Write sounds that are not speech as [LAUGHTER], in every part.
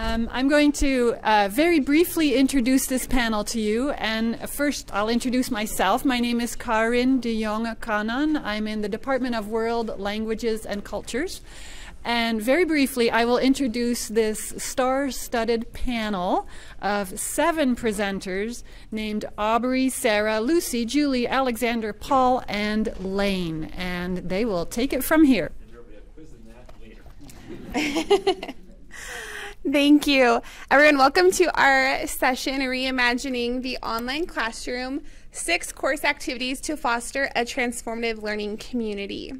Um, I'm going to uh, very briefly introduce this panel to you. And first, I'll introduce myself. My name is Karin de Jong Kanan. I'm in the Department of World Languages and Cultures. And very briefly, I will introduce this star studded panel of seven presenters named Aubrey, Sarah, Lucy, Julie, Alexander, Paul, and Layne. And they will take it from here. [LAUGHS] Thank you. Everyone, welcome to our session, Reimagining the Online Classroom, six course activities to foster a transformative learning community.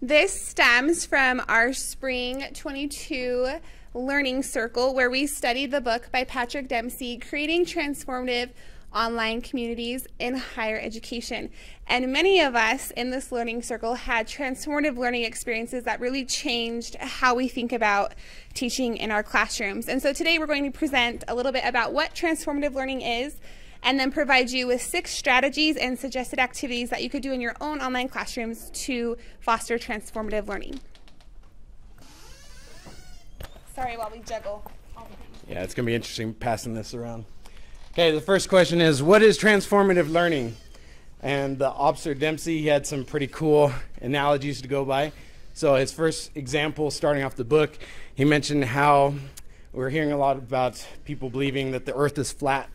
This stems from our Spring 22 Learning Circle, where we studied the book by Patrick Dempsey, Creating Transformative online communities in higher education. And many of us in this learning circle had transformative learning experiences that really changed how we think about teaching in our classrooms. And so today we're going to present a little bit about what transformative learning is and then provide you with six strategies and suggested activities that you could do in your own online classrooms to foster transformative learning. Sorry while we juggle. Yeah, it's going to be interesting passing this around. Okay, the first question is what is transformative learning? And the Officer Dempsey he had some pretty cool analogies to go by. So his first example, starting off the book, he mentioned how we're hearing a lot about people believing that the Earth is flat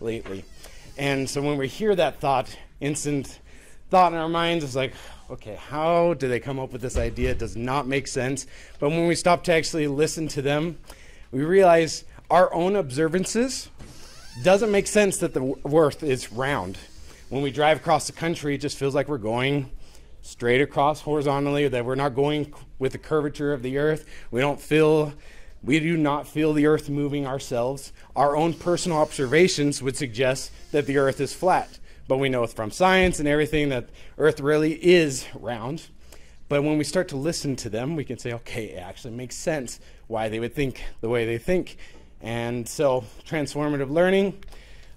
lately. And so when we hear that thought, instant thought in our minds is like, okay, how do they come up with this idea? It does not make sense. But when we stop to actually listen to them, we realize our own observances doesn't make sense that the earth is round. When we drive across the country, it just feels like we're going straight across horizontally, that we're not going with the curvature of the earth. We don't feel, we do not feel the earth moving ourselves. Our own personal observations would suggest that the earth is flat. But we know from science and everything that earth really is round. But when we start to listen to them, we can say, okay, it actually makes sense why they would think the way they think. And so, transformative learning.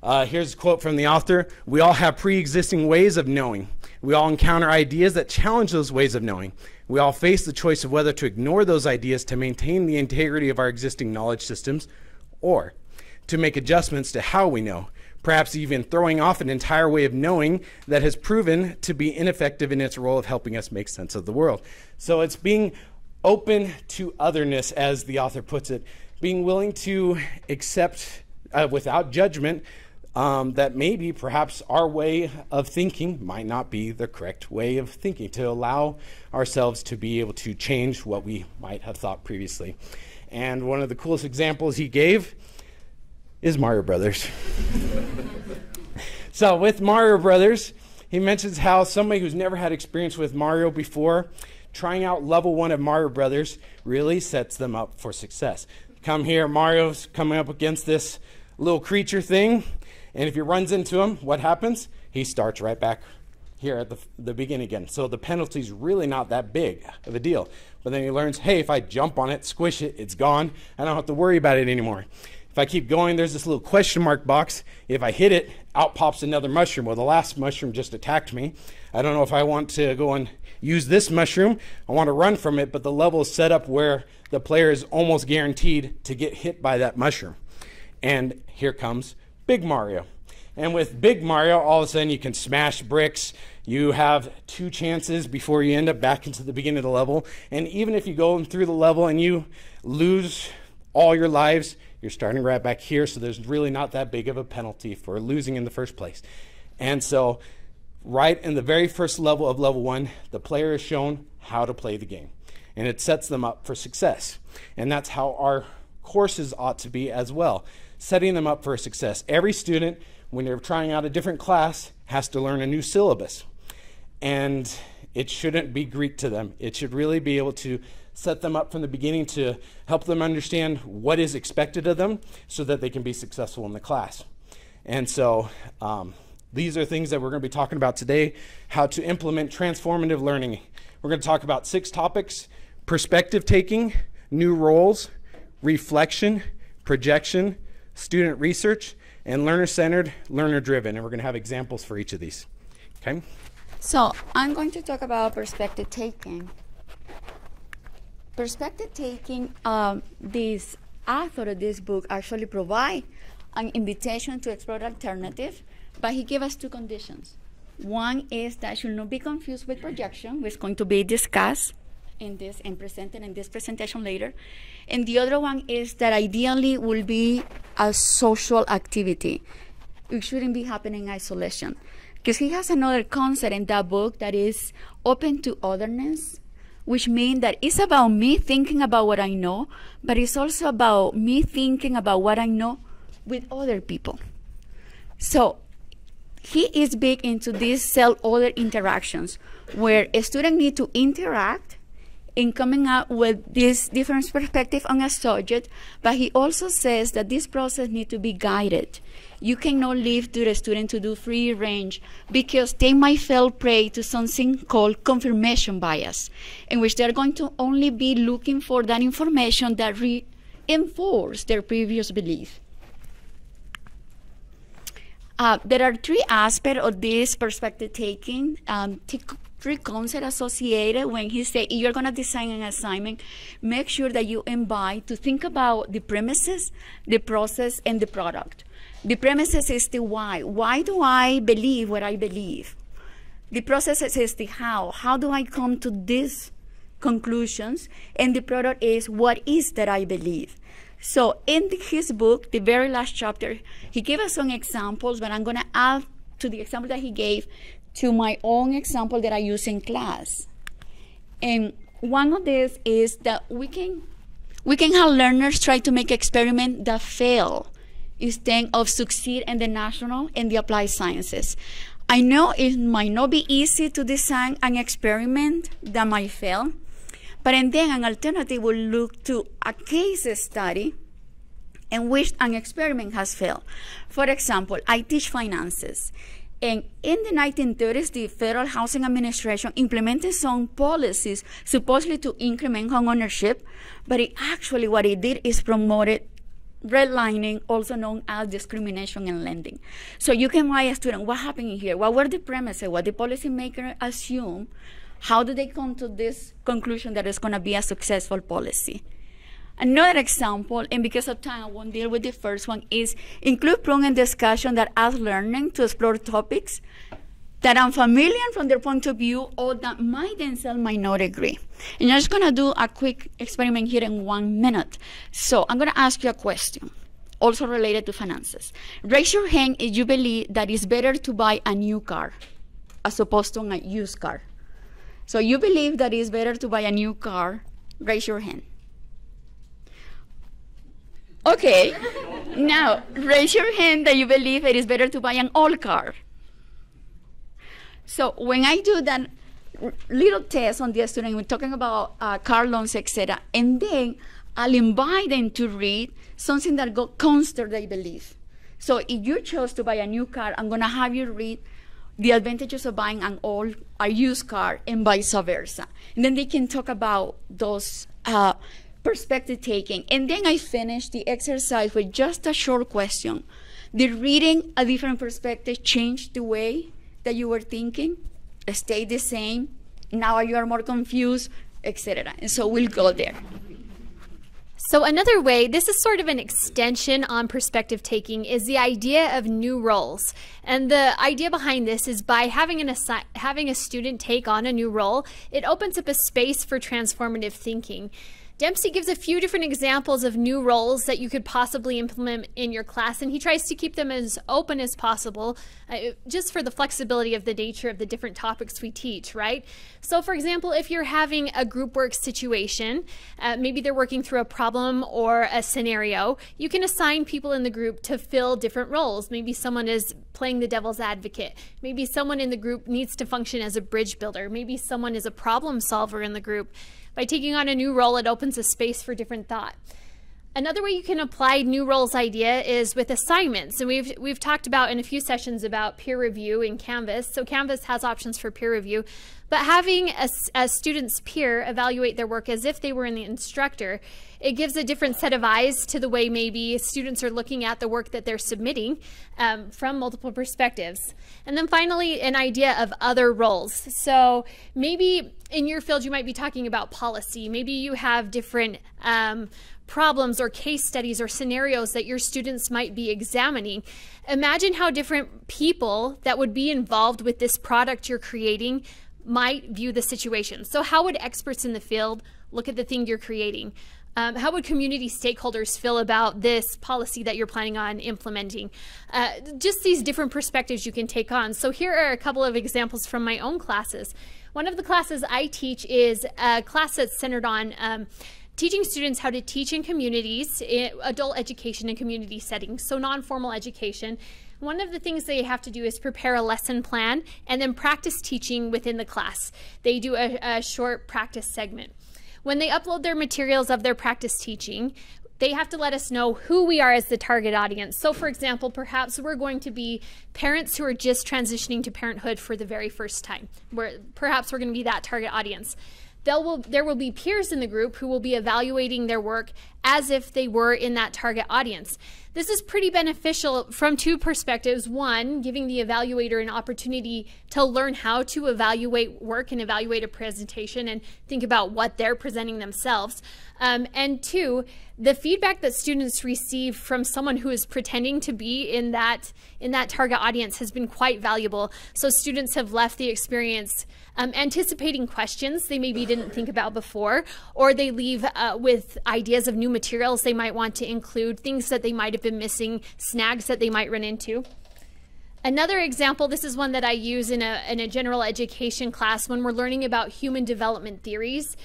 Uh, here's a quote from the author We all have pre existing ways of knowing. We all encounter ideas that challenge those ways of knowing. We all face the choice of whether to ignore those ideas to maintain the integrity of our existing knowledge systems or to make adjustments to how we know, perhaps even throwing off an entire way of knowing that has proven to be ineffective in its role of helping us make sense of the world. So it's being open to otherness, as the author puts it, being willing to accept uh, without judgment um, that maybe perhaps our way of thinking might not be the correct way of thinking, to allow ourselves to be able to change what we might have thought previously. And one of the coolest examples he gave is Mario Brothers. [LAUGHS] so, with Mario Brothers, he mentions how somebody who's never had experience with Mario before, trying out level one of Mario Brothers really sets them up for success come here. Mario's coming up against this little creature thing. And if he runs into him, what happens? He starts right back here at the, the beginning again. So the penalty's really not that big of a deal. But then he learns, hey, if I jump on it, squish it, it's gone. I don't have to worry about it anymore. If I keep going, there's this little question mark box. If I hit it, out pops another mushroom. Well, the last mushroom just attacked me. I don't know if I want to go and use this mushroom. I want to run from it, but the level is set up where the player is almost guaranteed to get hit by that mushroom. And here comes Big Mario. And with Big Mario, all of a sudden you can smash bricks. You have two chances before you end up back into the beginning of the level. And even if you go through the level and you lose all your lives, you're starting right back here. So there's really not that big of a penalty for losing in the first place. And so, right in the very first level of level one, the player is shown how to play the game and it sets them up for success. And that's how our courses ought to be as well, setting them up for success. Every student, when they're trying out a different class, has to learn a new syllabus. And it shouldn't be Greek to them. It should really be able to set them up from the beginning to help them understand what is expected of them so that they can be successful in the class. And so, um, these are things that we're going to be talking about today how to implement transformative learning. We're going to talk about six topics perspective taking, new roles, reflection, projection, student research, and learner centered, learner driven. And we're going to have examples for each of these. Okay? So I'm going to talk about perspective taking. Perspective taking, um, this author of this book actually provide an invitation to explore alternative, but he gave us two conditions. One is that should not be confused with projection, which is going to be discussed in this and presented in this presentation later. And the other one is that ideally will be a social activity. It shouldn't be happening in isolation. Because he has another concept in that book that is open to otherness, which means that it's about me thinking about what I know, but it's also about me thinking about what I know with other people. So he is big into these self-other interactions where a student need to interact in coming up with this different perspective on a subject, but he also says that this process need to be guided. You cannot leave to the student to do free range because they might fall prey to something called confirmation bias, in which they're going to only be looking for that information that reinforces their previous belief. Uh, there are three aspects of this perspective taking. Um, three concepts associated when he say you're going to design an assignment. Make sure that you invite to think about the premises the process and the product. The premises is the why. Why do i believe what i believe? The process is the how. How do i come to these conclusions? And the product is what is that i believe so in his book the very last chapter he gave us some examples but i'm going to add to the example that he gave to my own example that I use in class. And one of these is that we can we can have learners try to make experiment that fail instead of succeed in the national and the applied sciences. I know it might not be easy to design an experiment that might fail, but and then an alternative will look to a case study in which an experiment has failed. For example, I teach finances. And in the 1930s, the Federal Housing Administration implemented some policies supposedly to increment home ownership, but it actually what it did is promoted redlining, also known as discrimination in lending. So you can ask a student, what happened here? What were the premises? What the policymaker assumed? How do they come to this conclusion that it's going to be a successful policy? Another example, and because of time I won't deal with the first one, is include program discussion that adds learning to explore topics that are familiar from their point of view or that might themselves might not agree. And I'm just going to do a quick experiment here in one minute. So I'm going to ask you a question, also related to finances. Raise your hand if you believe that it's better to buy a new car as opposed to a used car. So you believe that it's better to buy a new car, raise your hand. Okay. now, raise your hand that you believe it is better to buy an old car. So when I do that little test on the student, we're talking about uh, car loans, etc., and then I'll invite them to read something that go counter they believe. So if you chose to buy a new car, I'm gonna have you read the advantages of buying an old, a used car, and vice versa. And then they can talk about those uh, perspective taking. And then I finish the exercise with just a short question. Did reading a different perspective change the way that you were thinking? Stay the same? Now you are more confused, etc. And so we'll go there. So, another way, this is sort of an extension on perspective taking, is the idea of new roles. And the idea behind this is by having, an having a student take on a new role, it opens up a space for transformative thinking. Dempsey gives a few different examples of new roles that you could possibly implement in your class, and he tries to keep them as open as possible, uh, just for the flexibility of the nature of the different topics we teach, right? So, for example, if you're having a group work situation, uh, maybe they're working through a problem or a scenario, you can assign people in the group to fill different roles. Maybe someone is playing the devil's advocate. Maybe someone in the group needs to function as a bridge builder. Maybe someone is a problem solver in the group. By taking on a new role, it opens a space for different thought. Another way you can apply new roles idea is with assignments. And we've we've talked about in a few sessions about peer review in Canvas. So Canvas has options for peer review. But having a, a, student's peer evaluate their work as if they were in the instructor, it gives a different set of eyes to the way maybe students are looking at the work that they're submitting um, from multiple perspectives. And then finally, an idea of other roles. So maybe in your field, you might be talking about policy. Maybe you have different um, problems or case studies or scenarios that your students might be examining. Imagine how different people that would be involved with this product you're creating might view the situation. So, how would experts in the field look at the thing you're creating? Um, how would community stakeholders feel about this policy that you're planning on implementing? Uh, just these different perspectives you can take on. So, here are a couple of examples from my own classes. One of the classes I teach is a class that's centered on um, teaching students how to teach in communities, adult education in community settings, so non-formal education. One of the things they have to do is prepare a lesson plan and then practice teaching within the class. They do a, a short practice segment. When they upload their materials of their practice teaching, they have to let us know who we are as the target audience. So, for example, perhaps we're going to be parents who are just transitioning to parenthood for the very first time. Perhaps we're going to be that target audience will, there will be peers in the group who will be evaluating their work as if they were in that target audience. This is pretty beneficial from two perspectives. One, giving the evaluator an opportunity to learn how to evaluate work and evaluate a presentation and think about what they're presenting themselves. Um, and two, the feedback that students receive from someone who is pretending to be in that in that target audience has been quite valuable. So students have left the experience um, anticipating questions they maybe didn't think about before, or they leave uh, with ideas of new materials they might want to include, things that they might have been missing, snags that they might run into. Another example, this is one that I use in a, in a general education class when we're learning about human development theories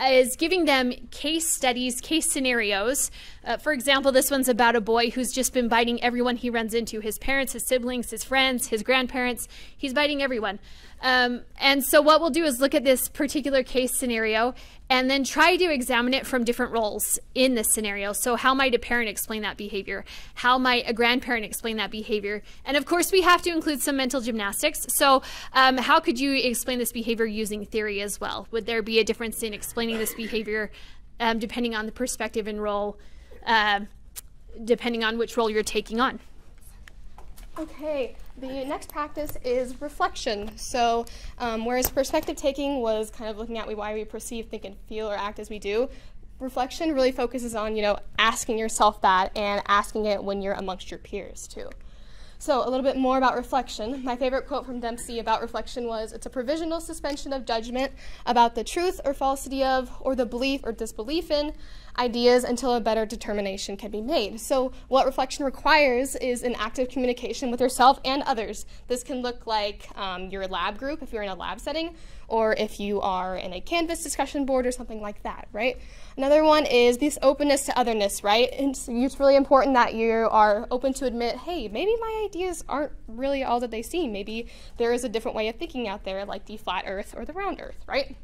is giving them case studies, case scenarios. Uh, for example, this one's about a boy who's just been biting everyone he runs into his parents, his siblings, his friends, his grandparents. He's biting everyone. Um, and so what we'll do is look at this particular case scenario and then try to examine it from different roles in this scenario. So how might a parent explain that behavior? How might a grandparent explain that behavior? And of course, we have to include some mental gymnastics. So um, how could you explain this behavior using theory as well? Would there be a difference in explaining this behavior um, depending on the perspective and role, uh, depending on which role you're taking on? Okay, the next practice is reflection. So, um, whereas perspective taking was kind of looking at why we perceive, think, and feel or act as we do, reflection really focuses on, you know, asking yourself that and asking it when you're amongst your peers too. So, a little bit more about reflection. My favorite quote from Dempsey about reflection was It's a provisional suspension of judgment about the truth or falsity of, or the belief or disbelief in, ideas until a better determination can be made. So, what reflection requires is an active communication with yourself and others. This can look like um, your lab group if you're in a lab setting, or if you are in a Canvas discussion board or something like that, right? Another one is this openness to otherness, right? It's, it's really important that you are open to admit, hey, maybe my ideas aren't really all that they seem. Maybe there is a different way of thinking out there, like the flat earth or the round earth, right?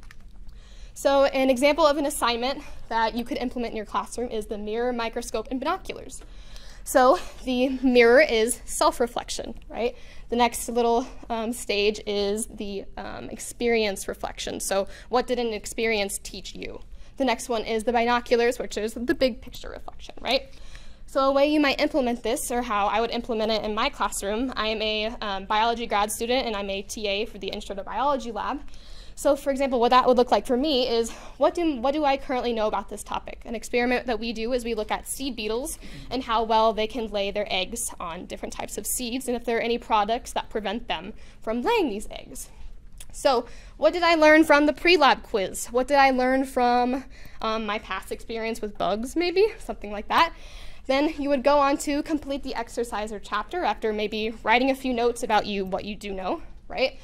So an example of an assignment that you could implement in your classroom is the mirror, microscope, and binoculars. So the mirror is self-reflection, right? The next little um, stage is the um, experience reflection. So what did an experience teach you? The next one is the binoculars, which is the big picture reflection, right? So a way you might implement this, or how I would implement it in my classroom, I am a um, biology grad student and I'm a TA for the Intro to Biology lab. So for example, what that would look like for me is what do, what do I currently know about this topic? An experiment that we do is we look at seed beetles and how well they can lay their eggs on different types of seeds and if there are any products that prevent them from laying these eggs. So what did I learn from the pre-lab quiz? What did I learn from um, my past experience with bugs, maybe? [LAUGHS] Something like that. Then you would go on to complete the exercise or chapter after maybe writing a few notes about you, what you do know, right?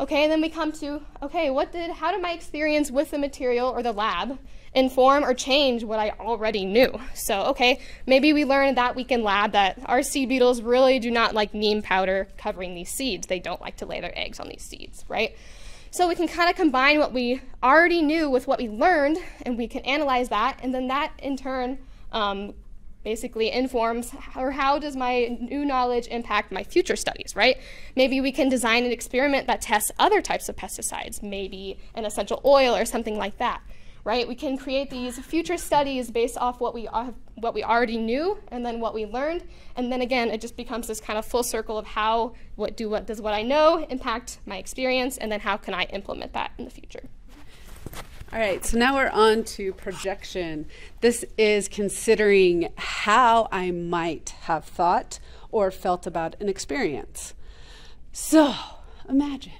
Okay, and then we come to, okay, what did, how did my experience with the material or the lab inform or change what I already knew? So, okay, maybe we learned that week in lab that our seed beetles really do not like neem powder covering these seeds. They don't like to lay their eggs on these seeds, right? So we can kind of combine what we already knew with what we learned, and we can analyze that, and then that in turn um, basically informs or how does my new knowledge impact my future studies, right? Maybe we can design an experiment that tests other types of pesticides, maybe an essential oil or something like that, right? We can create these future studies based off what we what we already knew and then what we learned, and then again, it just becomes this kind of full circle of how what do what does what I know impact my experience, and then how can I implement that in the future. All right, so now we're on to projection. This is considering how I might have thought or felt about an experience. So imagine,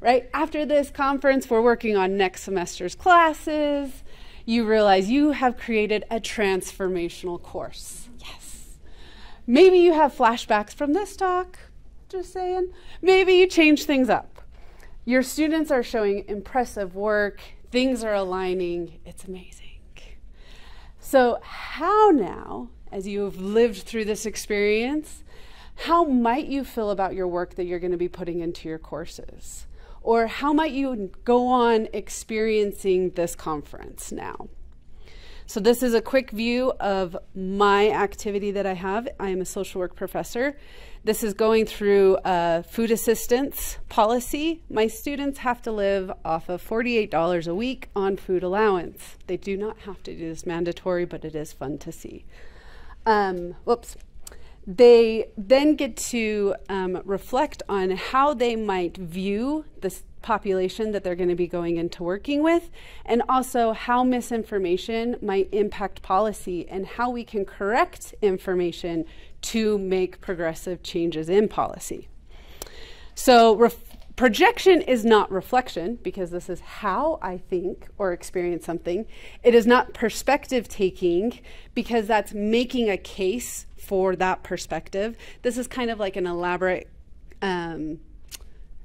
right? After this conference, we're working on next semester's classes. You realize you have created a transformational course. Yes. Maybe you have flashbacks from this talk, just saying. Maybe you change things up. Your students are showing impressive work things are aligning. It's amazing. So, how now, as you've lived through this experience, how might you feel about your work that you're going to be putting into your courses? Or how might you go on experiencing this conference now? So, this is a quick view of my activity that I have. I am a social work professor, this is going through a food assistance policy. My students have to live off of $48 a week on food allowance. They do not have to do this mandatory, but it is fun to see. Um, whoops. They then get to um, reflect on how they might view this population that they're going to be going into working with, and also how misinformation might impact policy and how we can correct information to make progressive changes in policy. So, projection is not reflection because this is how I think or experience something. It is not perspective taking because that's making a case for that perspective. This is kind of like an elaborate um,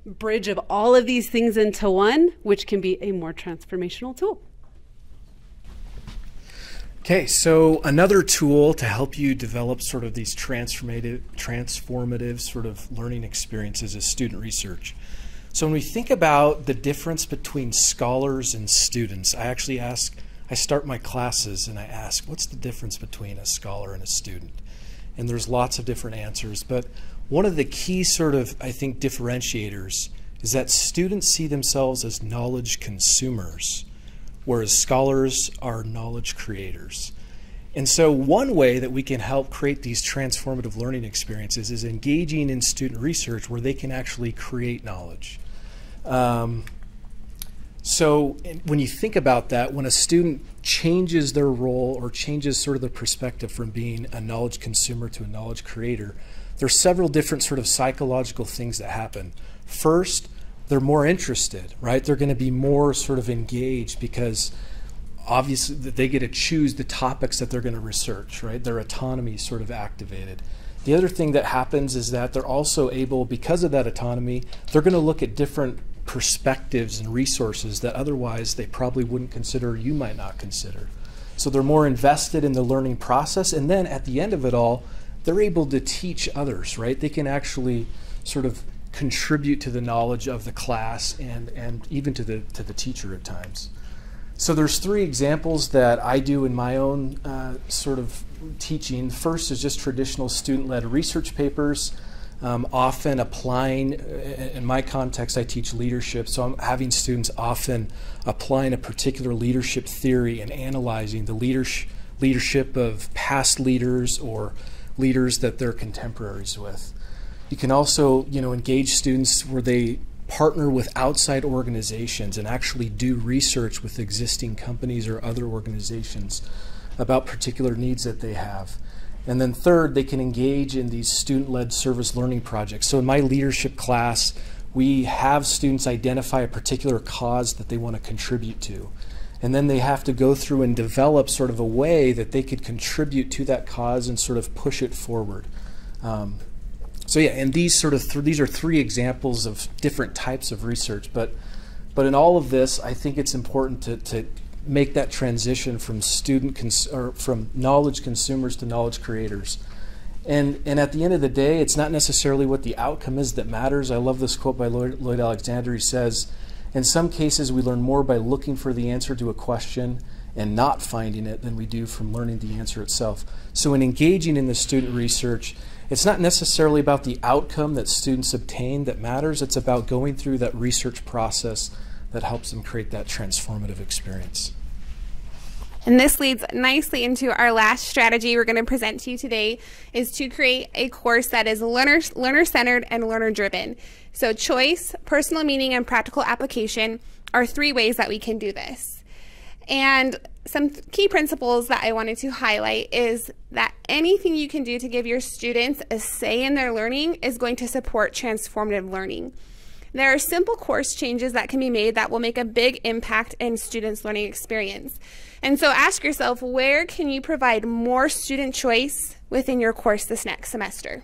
bridge of all of these things into one, which can be a more transformational tool. Okay, so another tool to help you develop sort of these transformative, transformative sort of learning experiences is student research. So when we think about the difference between scholars and students, I actually ask, I start my classes and I ask, what's the difference between a scholar and a student? And there's lots of different answers, but one of the key sort of, I think, differentiators is that students see themselves as knowledge consumers whereas scholars are knowledge creators. And so, one way that we can help create these transformative learning experiences is engaging in student research where they can actually create knowledge. Um, so, when you think about that, when a student changes their role or changes sort of the perspective from being a knowledge consumer to a knowledge creator, there's several different sort of psychological things that happen. First, they're more interested, right? They're going to be more sort of engaged because obviously they get to choose the topics that they're going to research, right? Their autonomy is sort of activated. The other thing that happens is that they're also able, because of that autonomy, they're going to look at different perspectives and resources that otherwise they probably wouldn't consider, you might not consider. So they're more invested in the learning process, and then at the end of it all, they're able to teach others, right? They can actually sort of contribute to the knowledge of the class and, and even to the, to the teacher at times. So there's three examples that I do in my own uh, sort of teaching. First is just traditional student-led research papers, um, often applying, uh, in my context I teach leadership, so I'm having students often applying a particular leadership theory and analyzing the leadership leadership of past leaders or leaders that they're contemporaries with. You can also, you know, engage students where they partner with outside organizations and actually do research with existing companies or other organizations about particular needs that they have. And then third, they can engage in these student-led service learning projects. So in my leadership class, we have students identify a particular cause that they want to contribute to. And then they have to go through and develop sort of a way that they could contribute to that cause and sort of push it forward. Um, so yeah, and these sort of th these are three examples of different types of research, but but in all of this, I think it's important to, to make that transition from student or from knowledge consumers to knowledge creators. And and at the end of the day, it's not necessarily what the outcome is that matters. I love this quote by Lloyd, Lloyd Alexander. He says, "In some cases, we learn more by looking for the answer to a question." and not finding it than we do from learning the answer itself. So, in engaging in the student research, it's not necessarily about the outcome that students obtain that matters, it's about going through that research process that helps them create that transformative experience. And this leads nicely into our last strategy we're going to present to you today is to create a course that is learner learner centered and learner driven. So choice, personal meaning and practical application are three ways that we can do this. And some key principles that I wanted to highlight is that anything you can do to give your students a say in their learning is going to support transformative learning. There are simple course changes that can be made that will make a big impact in students' learning experience. And so ask yourself, where can you provide more student choice within your course this next semester?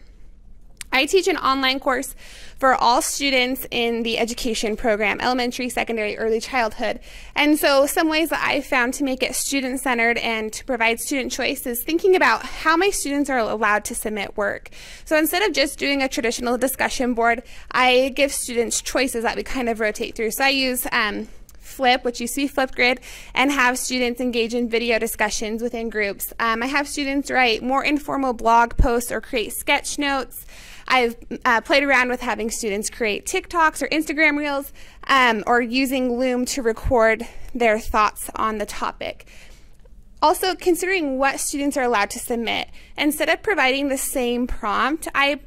I teach an online course for all students in the education program, elementary, secondary, early childhood. And so some ways that I've found to make it student centered and to provide student choice is thinking about how my students are allowed to submit work. So instead of just doing a traditional discussion board, I give students choices that we kind of rotate through. So I use um, Flip, which you see Flipgrid, and have students engage in video discussions within groups. Um, I have students write more informal blog posts or create sketch notes. I've uh, played around with having students create TikToks or Instagram reels um, or using Loom to record their thoughts on the topic. Also, considering what students are allowed to submit, instead of providing the same prompt, I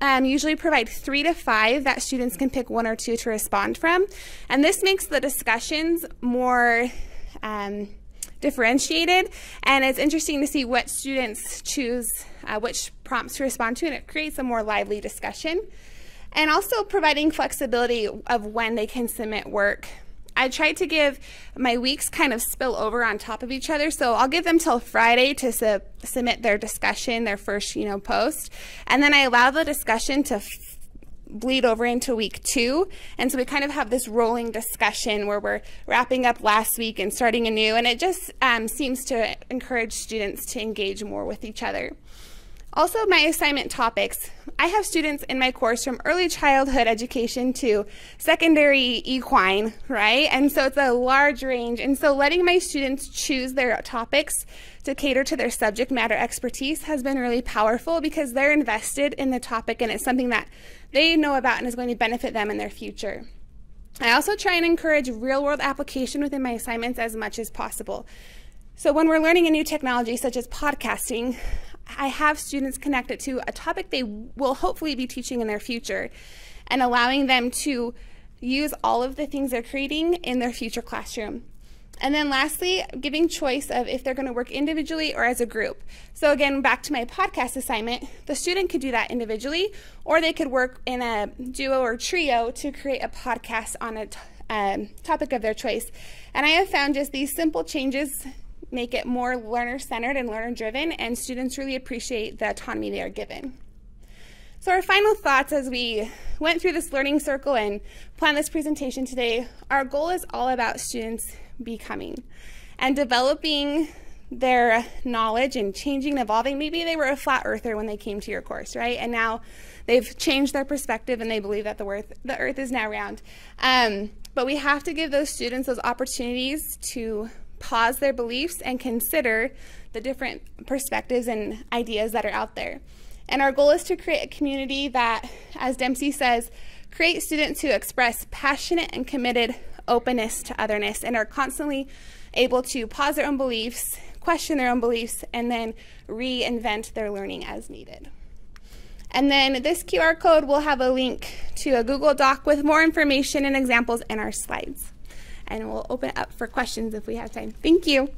um, usually provide three to five that students can pick one or two to respond from. And this makes the discussions more um, differentiated. And it's interesting to see what students choose, uh, which prompts to respond to, and it creates a more lively discussion. And also providing flexibility of when they can submit work. I try to give my weeks kind of spill over on top of each other. So I'll give them till Friday to su submit their discussion, their first, you know, post. And then I allow the discussion to bleed over into week two. And so we kind of have this rolling discussion where we're wrapping up last week and starting anew. And it just um, seems to encourage students to engage more with each other. Also, my assignment topics. I have students in my course from early childhood education to secondary equine, right? And so it's a large range. And so letting my students choose their topics to cater to their subject matter expertise has been really powerful because they're invested in the topic and it's something that they know about and is going to benefit them in their future. I also try and encourage real world application within my assignments as much as possible. So when we're learning a new technology such as podcasting, I have students connect it to a topic they will hopefully be teaching in their future and allowing them to use all of the things they're creating in their future classroom. And then lastly, giving choice of if they're going to work individually or as a group. So again, back to my podcast assignment, the student could do that individually, or they could work in a duo or trio to create a podcast on a um, topic of their choice. And I have found just these simple changes make it more learner-centered and learner-driven, and students really appreciate the autonomy they are given. So our final thoughts as we went through this learning circle and planned this presentation today, our goal is all about students becoming and developing their knowledge and changing and evolving. Maybe they were a flat earther when they came to your course, right? And now they've changed their perspective and they believe that the earth, the earth is now round. Um, but we have to give those students those opportunities to pause their beliefs and consider the different perspectives and ideas that are out there. And our goal is to create a community that, as Dempsey says, create students who express passionate and committed openness to otherness and are constantly able to pause their own beliefs, question their own beliefs, and then reinvent their learning as needed. And then this QR code will have a link to a Google Doc with more information and examples in our slides. And we'll open it up for questions if we have time. Thank you.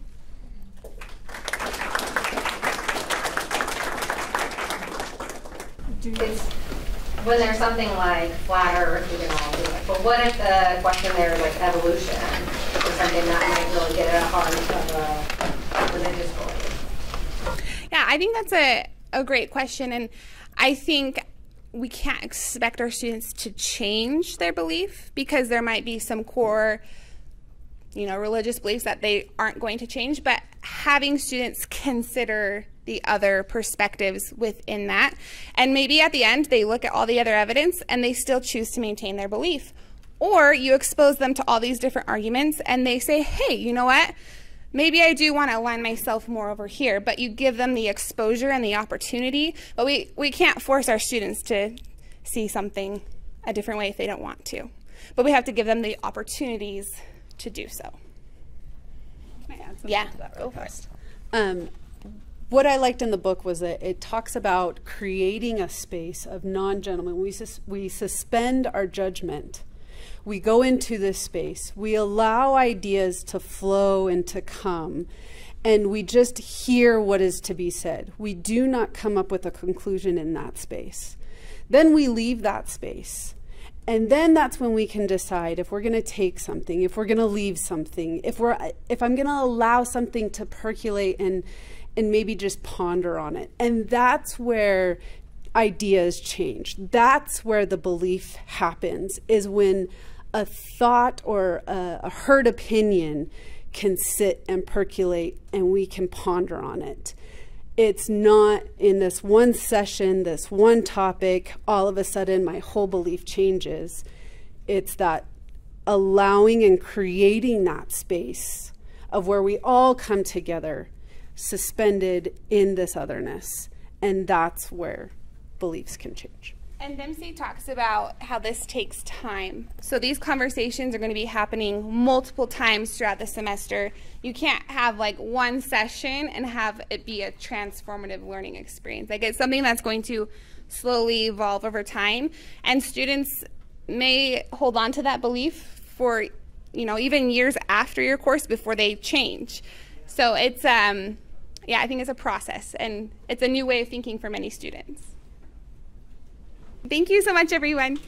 when there's something like flat Earth, we can all do it. But what if the question there is like evolution or something that might really get at the heart of a religious belief? Yeah, I think that's a, a great question. And I think we can't expect our students to change their belief because there might be some core you know religious beliefs that they aren't going to change but having students consider the other perspectives within that. And maybe at the end, they look at all the other evidence and they still choose to maintain their belief. Or you expose them to all these different arguments and they say, hey, you know what? maybe I do want to align myself more over here, but you give them the exposure and the opportunity. But we, we can't force our students to see something a different way if they don't want to. But we have to give them the opportunities to do so. Yeah, go for it. Um, what I liked in the book was that it talks about creating a space of non-judgment. We sus- we suspend our judgment. We go into this space. We allow ideas to flow and to come, and we just hear what is to be said. We do not come up with a conclusion in that space. Then we leave that space. And then that's when we can decide if we're going to take something, if we're going to leave something, if we're if I'm going to allow something to percolate and and maybe just ponder on it. And that's where ideas change. That's where the belief happens is when a thought or a, a heard opinion can sit and percolate and we can ponder on it it's not in this one session, this one topic, all of a sudden my whole belief changes. It's that allowing and creating that space of where we all come together, suspended in this otherness. And that's where beliefs can change. And Dempsey talks about how this takes time. So these conversations are going to be happening multiple times throughout the semester. You can't have like one session and have it be a transformative learning experience. Like it's something that's going to slowly evolve over time. And students may hold on to that belief for, you know, even years after your course before they change. So it's, um, yeah, I think it's a process and it's a new way of thinking for many students. Thank you so much, everyone.